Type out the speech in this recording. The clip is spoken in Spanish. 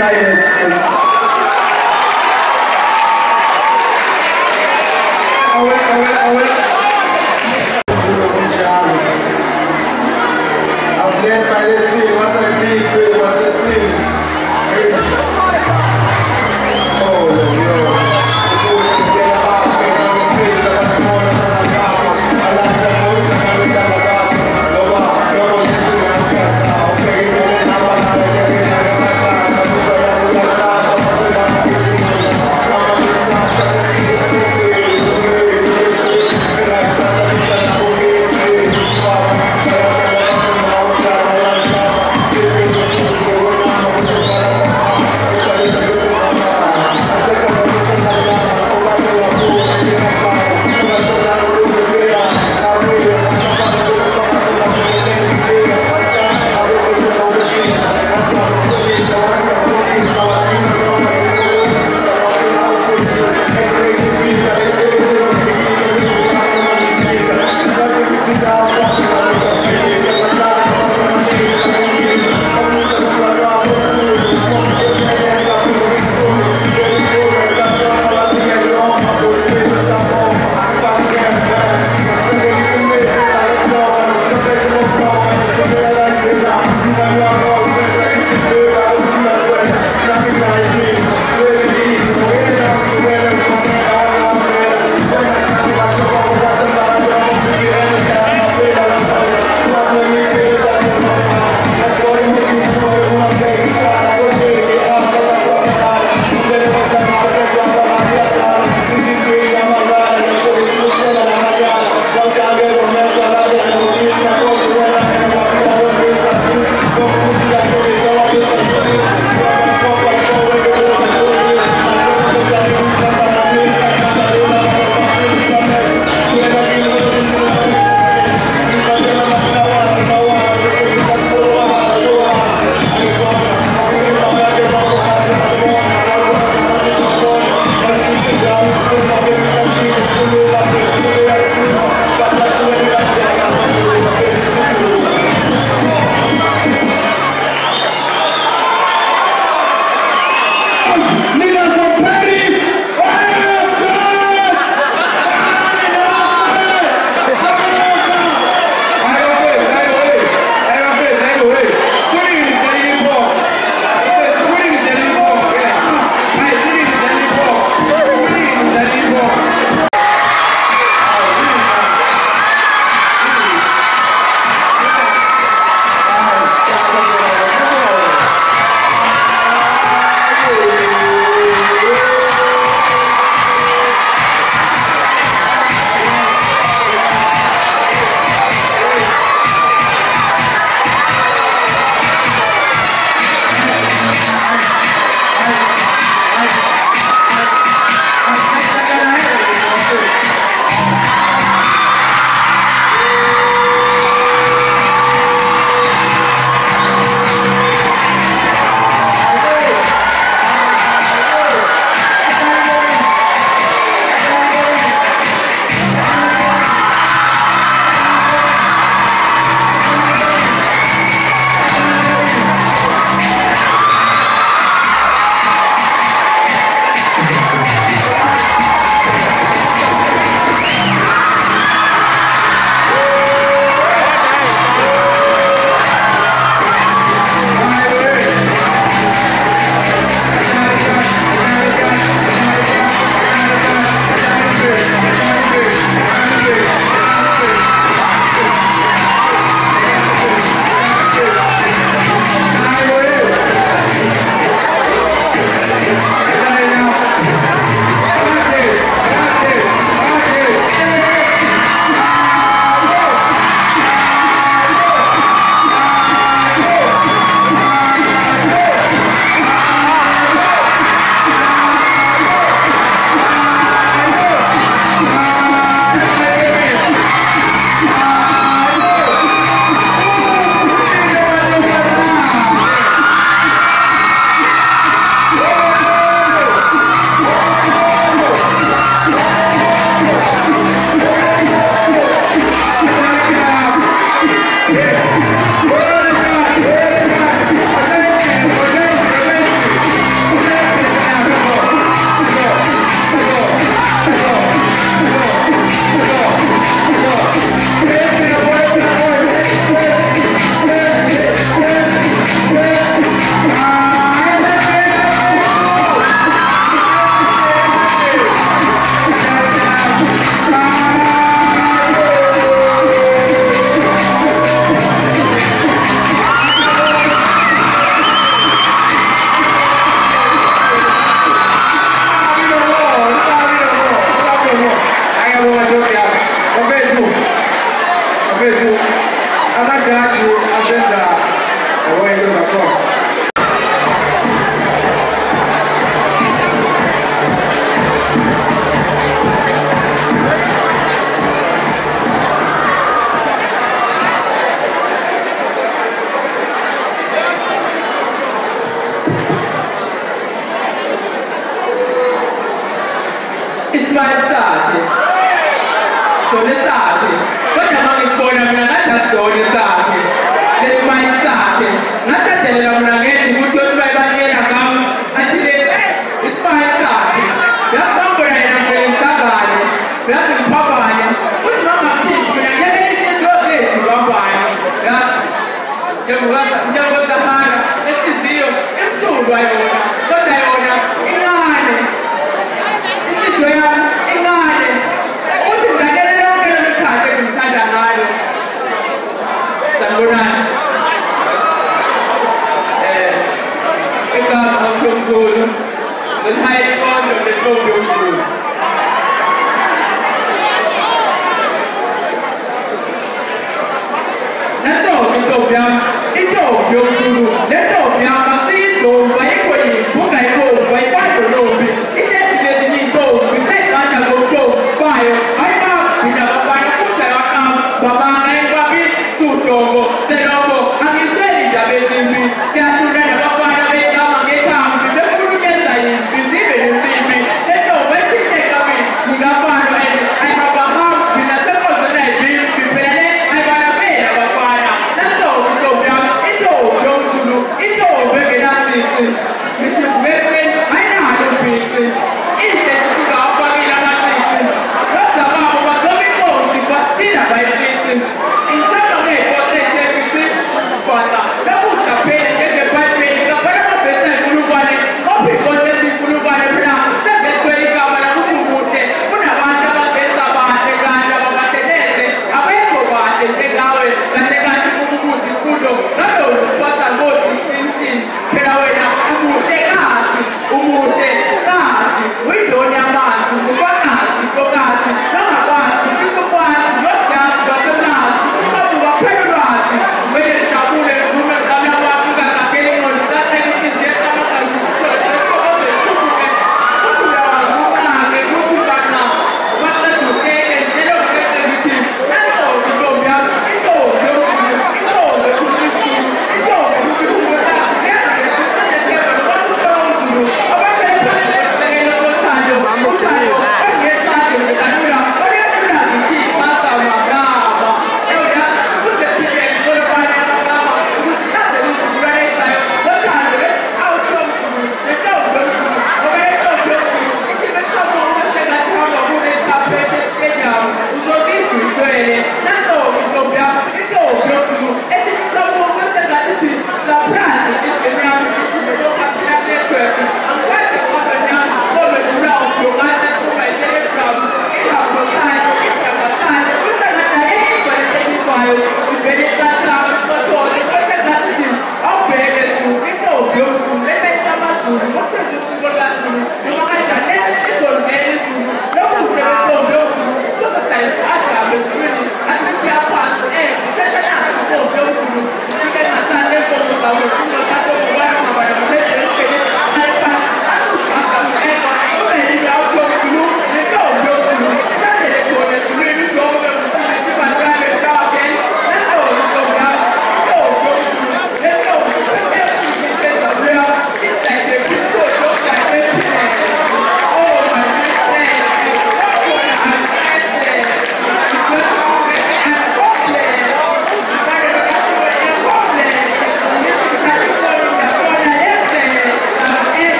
break